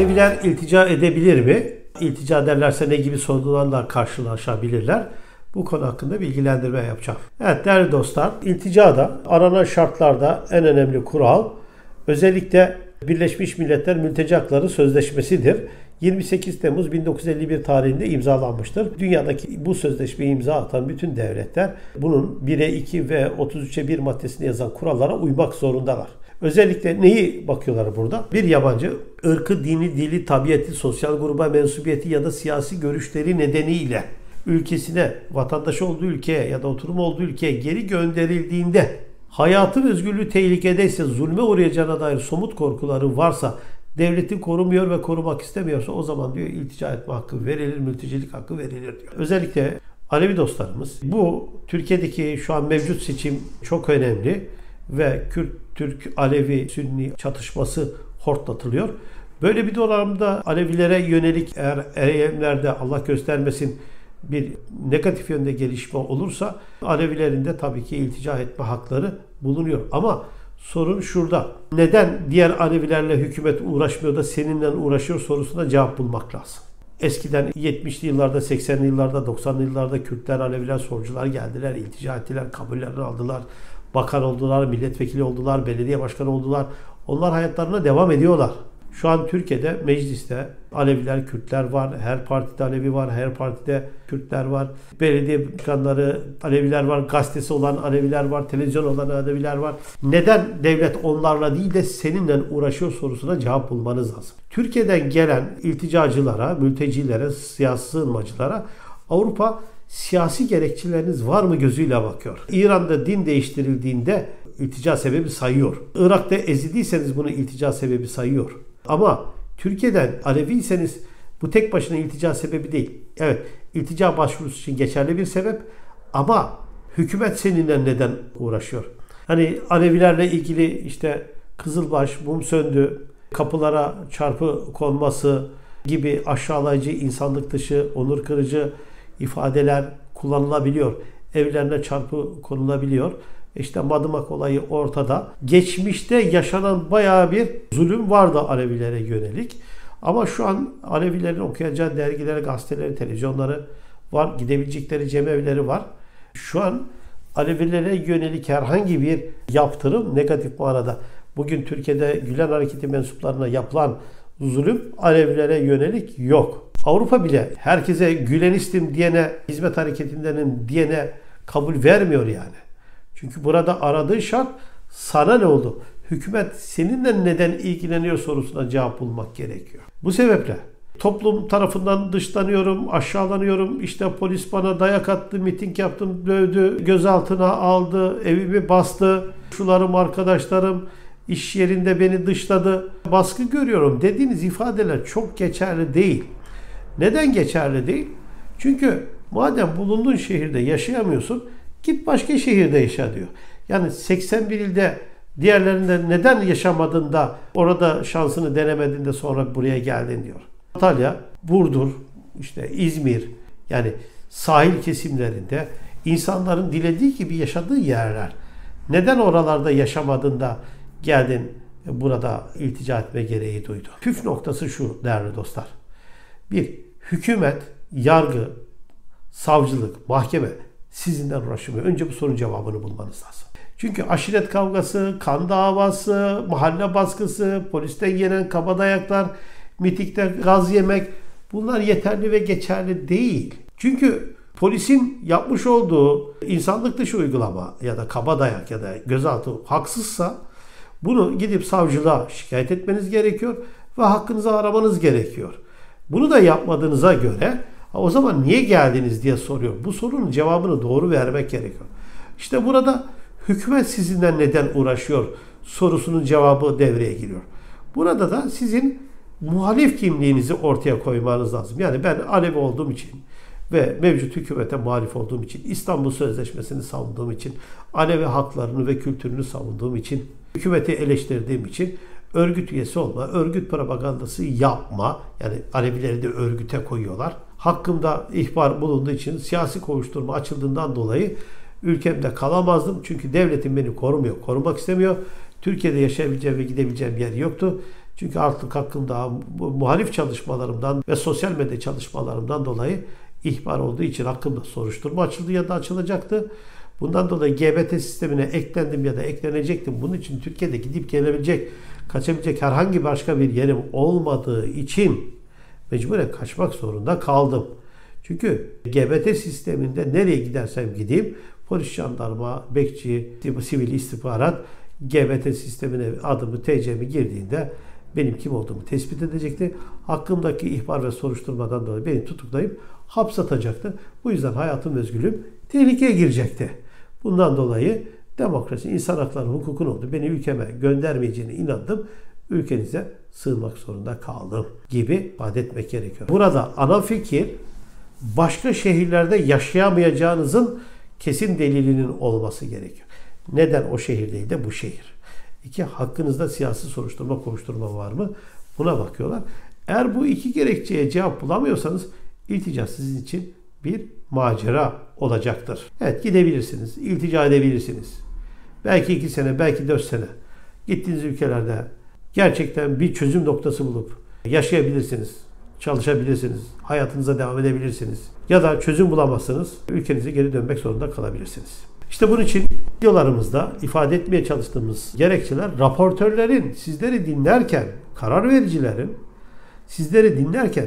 Aleviler iltica edebilir mi? İltica ederlerse ne gibi sorunlarla karşılaşabilirler? Bu konu hakkında bilgilendirme yapacağım. Evet değerli dostlar, ilticada aranan şartlarda en önemli kural özellikle Birleşmiş Milletler Mülteci Hakları Sözleşmesi'dir. 28 Temmuz 1951 tarihinde imzalanmıştır. Dünyadaki bu sözleşmeyi imza atan bütün devletler bunun 1'e 2 ve 33'e 1 maddesinde yazan kurallara uymak zorundalar. Özellikle neyi bakıyorlar burada? Bir yabancı ırkı, dini, dili, tabiatı, sosyal gruba mensubiyeti ya da siyasi görüşleri nedeniyle ülkesine, vatandaşı olduğu ülkeye ya da oturum olduğu ülkeye geri gönderildiğinde hayatı ve özgürlüğü tehlikedeyse, zulme uğrayacağına dair somut korkuları varsa, devleti korumuyor ve korumak istemiyorsa o zaman diyor iltica etme hakkı verilir, mültecilik hakkı verilir diyor. Özellikle Alevi dostlarımız bu Türkiye'deki şu an mevcut seçim çok önemli ve Kürt, Türk, Alevi, Sünni çatışması hortlatılıyor. Böyle bir dönemde Alevilere yönelik eğer eylemlerde Allah göstermesin bir negatif yönde gelişme olursa Alevilerin de tabii ki iltica etme hakları bulunuyor. Ama sorun şurada. Neden diğer Alevilerle hükümet uğraşmıyor da seninle uğraşıyor sorusuna cevap bulmak lazım. Eskiden 70'li yıllarda, 80'li yıllarda, 90'lı yıllarda Kürtler, Aleviler, solcular geldiler, iltica ettiler, kabullerini aldılar. Bakan oldular, milletvekili oldular, belediye başkanı oldular. Onlar hayatlarına devam ediyorlar. Şu an Türkiye'de mecliste Aleviler, Kürtler var. Her partide Alevi var. Her partide Kürtler var. Belediye başkanları Aleviler var. Gazetesi olan Aleviler var. Televizyon olan Aleviler var. Neden devlet onlarla değil de seninle uğraşıyor sorusuna cevap bulmanız lazım. Türkiye'den gelen ilticacılara, mültecilere, siyasi sığınmacılara Avrupa siyasi gerekçeleriniz var mı gözüyle bakıyor. İran'da din değiştirildiğinde iltica sebebi sayıyor. Irak'ta ezildiyseniz bunu iltica sebebi sayıyor. Ama Türkiye'den Aleviyseniz bu tek başına iltica sebebi değil. Evet, iltica başvurusu için geçerli bir sebep ama hükümet seninle neden uğraşıyor? Hani Alevilerle ilgili işte Kızılbaş, mum söndü, kapılara çarpı konması gibi aşağılayıcı, insanlık dışı, onur kırıcı ifadeler kullanılabiliyor. Evlerine çarpı konulabiliyor. İşte Madımak olayı ortada. Geçmişte yaşanan bayağı bir zulüm vardı Alevilere yönelik. Ama şu an Alevilerin okuyacağı dergileri, gazeteleri, televizyonları var. Gidebilecekleri cemevleri var. Şu an Alevilere yönelik herhangi bir yaptırım negatif manada. Bugün Türkiye'de Gülen Hareketi mensuplarına yapılan zulüm Alevilere yönelik yok. Avrupa bile herkese Gülenistim diyene, hizmet hareketindenin diyene kabul vermiyor yani. Çünkü burada aradığı şart sana ne oldu? Hükümet seninle neden ilgileniyor sorusuna cevap bulmak gerekiyor. Bu sebeple toplum tarafından dışlanıyorum, aşağılanıyorum. İşte polis bana dayak attı, miting yaptım, dövdü, gözaltına aldı, evimi bastı. Şularım arkadaşlarım iş yerinde beni dışladı. Baskı görüyorum dediğiniz ifadeler çok geçerli değil. Neden geçerli değil? Çünkü madem bulunduğun şehirde yaşayamıyorsun, git başka şehirde yaşa diyor. Yani 81 ilde diğerlerinde neden yaşamadın da orada şansını denemedin de sonra buraya geldin diyor. Antalya, Burdur, işte İzmir yani sahil kesimlerinde insanların dilediği gibi yaşadığı yerler. Neden oralarda yaşamadın da geldin burada iltica etme gereği duydu? Püf noktası şu değerli dostlar. Bir, hükümet, yargı, savcılık, mahkeme sizinden uğraşmıyor. Önce bu sorunun cevabını bulmanız lazım. Çünkü aşiret kavgası, kan davası, mahalle baskısı, polisten gelen kabadayaklar, mitikte gaz yemek bunlar yeterli ve geçerli değil. Çünkü polisin yapmış olduğu insanlık dışı uygulama ya da kabadayak ya da gözaltı haksızsa bunu gidip savcılığa şikayet etmeniz gerekiyor ve hakkınızı aramanız gerekiyor. Bunu da yapmadığınıza göre o zaman niye geldiniz diye soruyor. Bu sorunun cevabını doğru vermek gerekiyor. İşte burada hükümet sizinle neden uğraşıyor sorusunun cevabı devreye giriyor. Burada da sizin muhalif kimliğinizi ortaya koymanız lazım. Yani ben Alevi olduğum için ve mevcut hükümete muhalif olduğum için, İstanbul Sözleşmesi'ni savunduğum için, Alevi haklarını ve kültürünü savunduğum için, hükümeti eleştirdiğim için örgüt üyesi olma, örgüt propagandası yapma. Yani Alevileri de örgüte koyuyorlar. Hakkımda ihbar bulunduğu için siyasi kovuşturma açıldığından dolayı ülkemde kalamazdım. Çünkü devletim beni korumuyor, korumak istemiyor. Türkiye'de yaşayabileceğim ve gidebileceğim yer yoktu. Çünkü artık hakkında muhalif çalışmalarımdan ve sosyal medya çalışmalarımdan dolayı ihbar olduğu için hakkında soruşturma açıldı ya da açılacaktı. Bundan dolayı GBT sistemine eklendim ya da eklenecektim. Bunun için Türkiye'de gidip gelebilecek, kaçabilecek herhangi başka bir yerim olmadığı için mecburen kaçmak zorunda kaldım. Çünkü GBT sisteminde nereye gidersem gideyim polis, jandarma, bekçi, sivil istihbarat GBT sistemine adımı, TC'mi girdiğinde benim kim olduğumu tespit edecekti. Hakkımdaki ihbar ve soruşturmadan dolayı beni tutuklayıp hapsatacaktı. Bu yüzden hayatım özgürlüğüm tehlikeye girecekti. Bundan dolayı demokrasi, insan hakları, hukukun oldu. Beni ülkeme göndermeyeceğine inandım. Ülkenize sığınmak zorunda kaldım gibi ifade etmek gerekiyor. Burada ana fikir başka şehirlerde yaşayamayacağınızın kesin delilinin olması gerekiyor. Neden o şehir değil de bu şehir? İki, hakkınızda siyasi soruşturma, kovuşturma var mı? Buna bakıyorlar. Eğer bu iki gerekçeye cevap bulamıyorsanız iltica sizin için bir macera olacaktır. Evet gidebilirsiniz, iltica edebilirsiniz. Belki iki sene, belki dört sene gittiğiniz ülkelerde gerçekten bir çözüm noktası bulup yaşayabilirsiniz, çalışabilirsiniz, hayatınıza devam edebilirsiniz. Ya da çözüm bulamazsınız, ülkenize geri dönmek zorunda kalabilirsiniz. İşte bunun için videolarımızda ifade etmeye çalıştığımız gerekçeler raportörlerin sizleri dinlerken, karar vericilerin sizleri dinlerken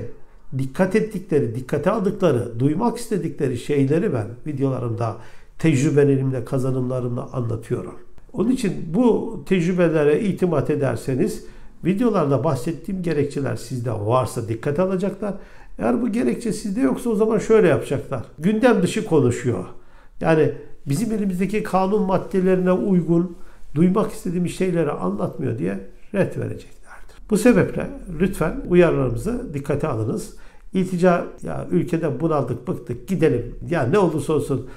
dikkat ettikleri, dikkate aldıkları, duymak istedikleri şeyleri ben videolarımda tecrübelerimle, kazanımlarımla anlatıyorum. Onun için bu tecrübelere itimat ederseniz videolarda bahsettiğim gerekçeler sizde varsa dikkat alacaklar. Eğer bu gerekçe sizde yoksa o zaman şöyle yapacaklar. Gündem dışı konuşuyor. Yani bizim elimizdeki kanun maddelerine uygun duymak istediğimiz şeyleri anlatmıyor diye ret vereceklerdir. Bu sebeple lütfen uyarılarımızı dikkate alınız. İltica ya ülkede bunaldık bıktık gidelim ya ne olursa olsun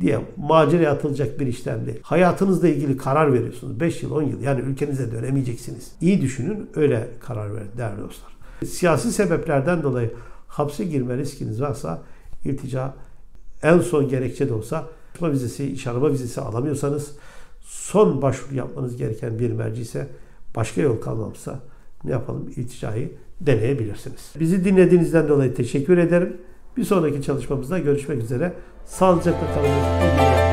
diye maceraya atılacak bir işlem değil. Hayatınızla ilgili karar veriyorsunuz. 5 yıl 10 yıl yani ülkenize dönemeyeceksiniz. İyi düşünün öyle karar verin değerli dostlar. Siyasi sebeplerden dolayı hapse girme riskiniz varsa iltica en son gerekçe de olsa çalışma vizesi, iş arama vizesi alamıyorsanız son başvuru yapmanız gereken bir merci ise başka yol kalmamışsa yapalım? İlticayı deneyebilirsiniz. Bizi dinlediğinizden dolayı teşekkür ederim. Bir sonraki çalışmamızda görüşmek üzere. Sağlıcakla kalın.